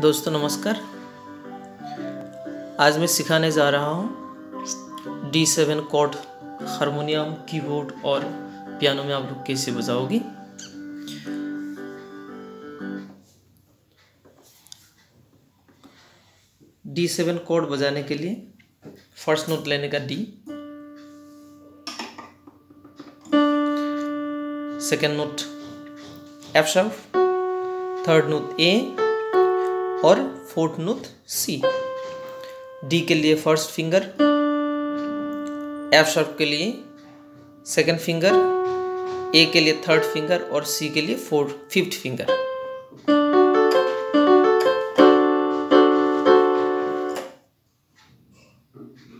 दोस्तों, नमस्कार। आज मैं सिखाने जा रहा हूँ D seven chord harmonium keyboard और पियानो में आप लोग कैसे बजाओगी। डी सेवन कॉर्ड बजाने के लिए फ़र्स्ट नोट लेने का D second note F sharp third note A और फोर्थ नोट सी। डी के लिए फ़र्स्ट फिंगर, एफ़ शार्प के लिए सेकंड फिंगर, ए के लिए थर्ड फिंगर और सी के लिए फोर्थ, फिफ्थ फिंगर।